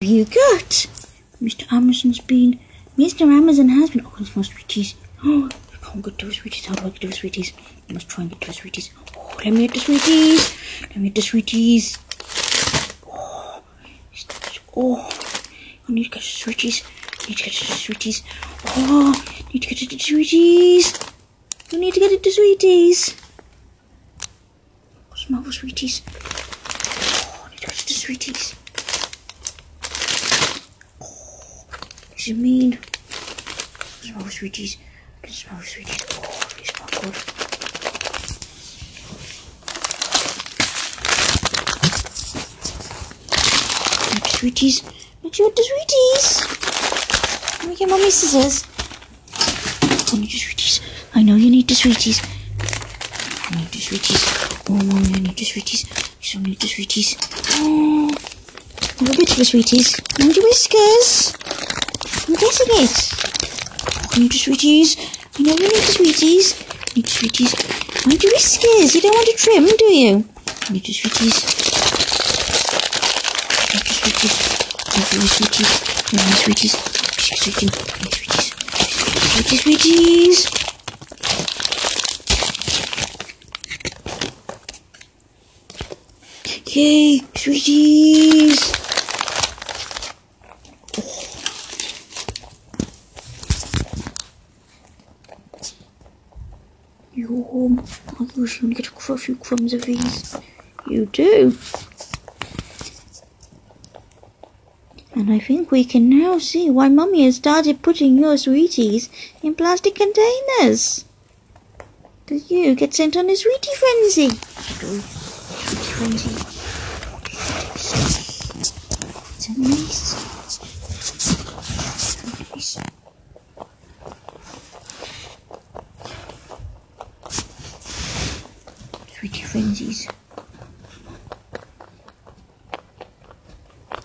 you got? Mr. Amazon's been. Mr. Amazon has been. Oh, it's my sweeties. Oh, I can't get those sweeties. How do I get those sweeties? I must try and get those sweeties. Oh, let me get the sweeties. Let me get the sweeties. Oh, oh, I need to get the sweeties. I need to get the sweeties. Oh, I need to get the sweeties. I need to get the sweeties. Smell the sweeties. Oh, I need to get the sweeties. Is it mean? Smell sweeties. I can smell sweeties. Oh, they smell good. Need the sweeties. Make sure the sweeties. Let me get mommy scissors. I need the sweeties. I know you need the sweeties. I need the sweeties. Oh, mommy, I need the sweeties. I still need the sweeties. Oh, a little bit of the sweeties. And your whiskers. I'm getting it. Oh, I need the sweeties. I know you need the sweeties. I need the sweeties. And your whiskers. You don't want to trim, do you? I need the sweeties. I need the sweeties. I need the sweeties. I need the sweeties. Sweeties. Sweeties. Sweeties. Sweeties. Yay, sweeties! You're home. I you would get a few crumbs of these. You do. And I think we can now see why Mummy has started putting your sweeties in plastic containers. Because you get sent on a sweetie frenzy. Sweetie frenzy. It's Sweetie frenzies.